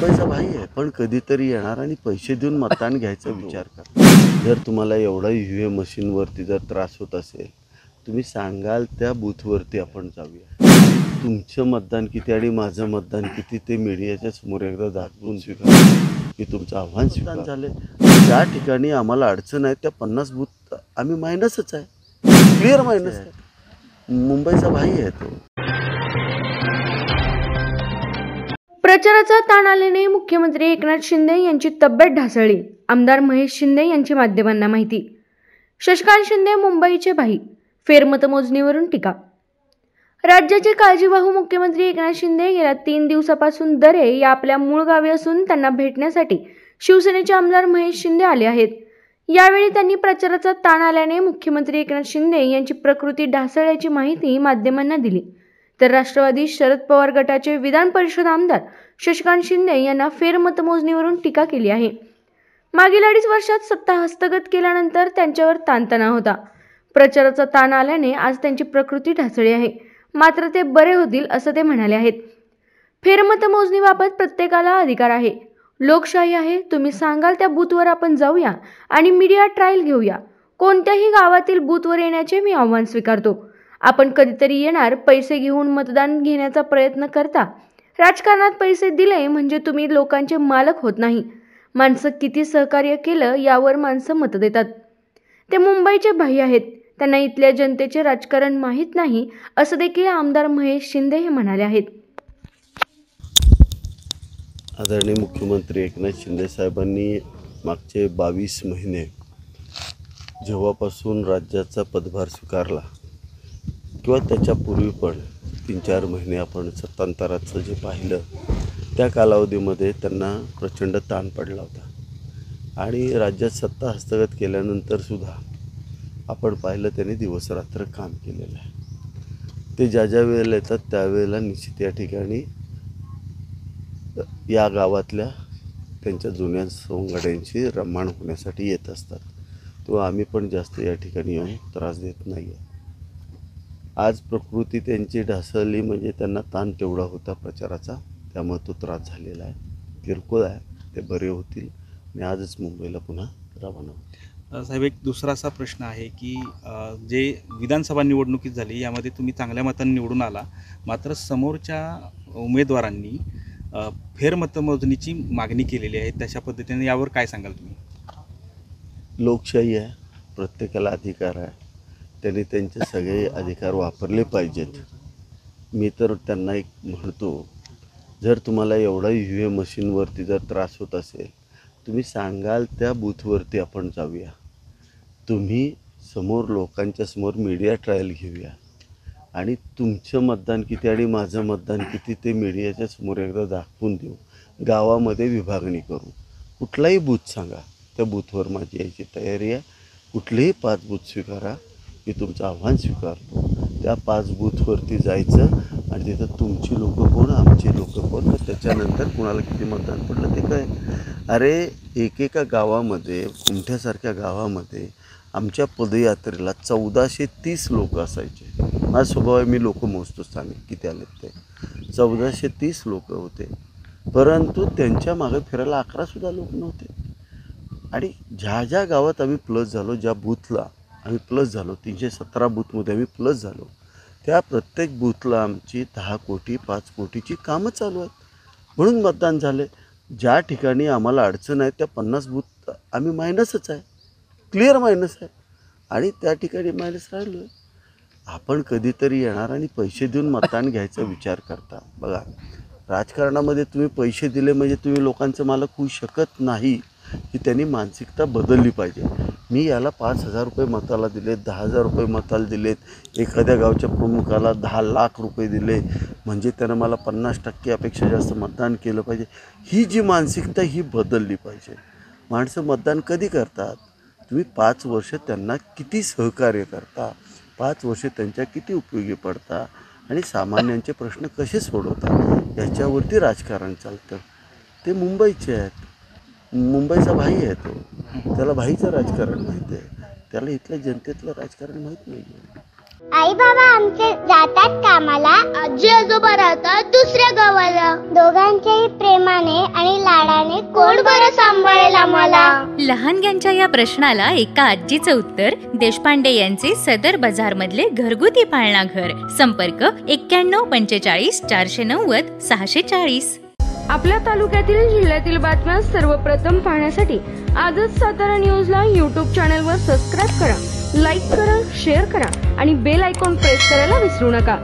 मुंबईचा भाई आहे पण कधीतरी येणार आणि पैसे देऊन मतदान घ्यायचा विचार करा. जर तुम्हाला एवढा यू एम मशीनवरती जर त्रास होत असेल तुम्ही सांगाल त्या बूथवरती आपण जाऊया. तुमचं मतदान किती आणि माझं मतदान किती ते मीडियाच्या समोर एकदा दाखवून स्वीकार. की तुमचं आव्हान स्वीकार झाले ज्या ठिकाणी आम्हाला अडचण आहे त्या पन्नास बूथ आम्ही मायनसच आहे. क्लिअर मायनस आहे. मुंबईचा भाई आहे तो. प्रचाराचा ताण आल्याने मुख्यमंत्री एकनाथ शिंदे यांची तब्येत ढासळली. आमदार महेश शिंदे यांची माध्यमांना माहिती. शशकांत शिंदे मुंबईचे भाई फेरमतमोजणीवरून टीका. राज्याचे काळजीवाहू मुख्यमंत्री एकनाथ शिंदे गेल्या तीन दिवसापासून दरे या आपल्या मूळ गावी असून त्यांना भेटण्यासाठी शिवसेनेचे आमदार महेश शिंदे आले आहेत. यावेळी त्यांनी प्रचाराचा ताण आल्याने मुख्यमंत्री एकनाथ शिंदे यांची प्रकृती ढासळल्याची माहिती माध्यमांना दिली. तर राष्ट्रवादी शरद पवार गटाचे विधान परिषद आमदार शशिकांत शिंदे यांना फेरमतमोजणीवरून टीका केली आहे. मागील अडीच वर्षात सत्ता हस्तगत केल्यानंतर त्यांच्यावर ताणतणाव होता. प्रचाराचा ताण आल्याने आज त्यांची प्रकृती ढासळी आहे. मात्र ते बरे होतील असं ते म्हणाले आहेत. फेरमतमोजणीबाबत प्रत्येकाला अधिकार आहे. लोकशाही आहे. तुम्ही सांगाल त्या बूथवर आपण जाऊया आणि मीडिया ट्रायल घेऊया. कोणत्याही गावातील बूथवर येण्याचे मी आव्हान स्वीकारतो. आपण कधीतरी येणार पैसे घेऊन मतदान घेण्याचा प्रयत्न करता. राजकारणात पैसे दिले म्हणजे तुम्ही लोकांचे मालक होत नाही. माणसं किती सहकार्य केलं यावर माणसं मतं देतात. ते मुंबईचे भाई आहेत. त्यांना इथल्या जनतेचे राजकारण माहीत नाही असं देखील आमदार महेश शिंदे हे म्हणाले आहेत. आदरणीय मुख्यमंत्री एकनाथ शिंदे साहेबांनी मागचे बावीस महिने जेव्हापासून राज्याचा पदभार स्वीकारला किंवा त्याच्यापूर्वी पण तीन चार महिने आपण सत्तांतराचं जे पाहिलं त्या कालावधीमध्ये त्यांना प्रचंड ताण पडला होता. आणि राज्यात सत्ता हस्तगत केल्यानंतरसुद्धा आपण पाहिलं त्यांनी दिवसरात्र काम केलेलं आहे. ते ज्या ज्या वेळेला येतात त्यावेळेला निश्चित या ठिकाणी या गावातल्या त्यांच्या जुन्या सोंगाड्यांशी रम्माण होण्यासाठी येत असतात. तो आम्ही पण जास्त या ठिकाणी येऊन त्रास देत नाही आहे आज प्रकृती त्यांची ढासळली म्हणजे त्यांना ताण तेवढा होता प्रचाराचा त्यामुळे तो त्रास झालेला आहे. किरकोळ आहे ते बरे होतील. आणि आजच मुंबईला पुन्हा रवाना होतील साहेब एक दुसरा असा प्रश्न आहे की जे विधानसभा निवडणुकीत झाली यामध्ये तुम्ही चांगल्या मतांनी निवडून आला. मात्र समोरच्या उमेदवारांनी फेरमतमोजणीची मागणी केलेली आहे. तशा पद्धतीने यावर काय सांगाल तुम्ही? लोकशाही आहे प्रत्येकाला अधिकार आहे. त्यांनी त्यांचे सगळे अधिकार वापरले पाहिजेत. मी तर त्यांना एक म्हणतो जर तुम्हाला एवढा यू ए मशीनवरती जर त्रास होत असेल तुम्ही सांगाल त्या बूथवरती आपण जाऊया. तुम्ही समोर लोकांच्या समोर मीडिया ट्रायल घेऊया. आणि तुमचं मतदान किती आणि माझं मतदान किती ते मीडियाच्या समोर एकदा दाखवून देऊ. गावामध्ये विभागणी करू. कुठलाही बूथ सांगा. त्या बूथवर माझी यायची तयारी आहे. कुठलेही पाच बूथ स्वीकारा. मी तुमचं आव्हान स्वीकारतो. त्या पाच बूथवरती जायचं आणि तिथं तुमची लोकं कोण आमची लोकं कोण मग त्याच्यानंतर कुणाला किती मतदान पडलं ते काय? अरे एकेका गावामध्ये कुमठ्यासारख्या गावामध्ये आमच्या पदयात्रेला चौदाशे तीस लोक असायचे. माझा स्वभाव आहे मी लोक मोजतो स्थानिक किती आलेत ते. चौदाशे तीस लोक होते. परंतु त्यांच्या मागे फिरायला अकरासुद्धा लोक नव्हते. आणि ज्या ज्या गावात आम्ही प्लस झालो ज्या बूथला आम्ही प्लस झालो. तीनशे सतरा बूथमध्ये आम्ही प्लस झालो. त्या प्रत्येक बूथला आमची दहा कोटी पाच कोटीची कामं चालू आहेत. म्हणून मतदान झाले ज्या ठिकाणी आम्हाला अडचण आहे त्या पन्नास बूथ आम्ही मायनसच आहे. क्लिअर मायनस आहे. आणि त्या ठिकाणी मायनस राहिलो आहे आपण कधीतरी येणार आणि पैसे देऊन मतदान घ्यायचा विचार करता. बघा राजकारणामध्ये तुम्ही पैसे दिले म्हणजे तुम्ही लोकांचं मालक होऊ शकत नाही. ही त्यांनी मानसिकता बदलली पाहिजे. मी याला पाच हजार रुपये मताला दिलेत दहा हजार रुपये मताला दिलेत एखाद्या गावच्या प्रमुखाला दहा लाख रुपये दिले. म्हणजे त्यानं मला पन्नास टक्केपेक्षा जास्त मतदान केलं पाहिजे. ही जी मानसिकता ही बदलली पाहिजे. माणसं मतदान कधी करतात? तुम्ही पाच वर्ष त्यांना किती सहकार्य करता? पाच वर्ष त्यांच्या किती उपयोगी पडता? आणि सामान्यांचे प्रश्न कसे सोडवता? याच्यावरती राजकारण चालतं. ते मुंबईचे आहेत. मुंबईचा भाई आहे तो. त्याला भाईचं राजकारण माहिती आहे. त्याला इथल्या जनतेतलं राजकारण माहीत नाही. आई बाबा आमचे जातात कामाला. आजी आजोबा राहतात दुसऱ्या गावाला. दोघांच्याही प्रेमाने आणि लाडाने कोण बरं सांभाळेल आम्हाला? लहानग्यांच्या या प्रश्नाला एका आजीचं उत्तर देशपांडे यांचे सदर बाजार मधले घरगुती पाळणा घर संपर्क एक्क्याण्णव पंचेचाळीस चारशे नव्वद सहाशे चाळीस. आपल्या तालुक्यातील जिल्ह्यातील बातम्या सर्वप्रथम पाहण्यासाठी आजच सातारा न्यूजला यूट्यूब चॅनलवर सबस्क्राईब करा लाईक करा शेअर करा आणि बेल आयकॉन प्रेस करायला विसरू नका.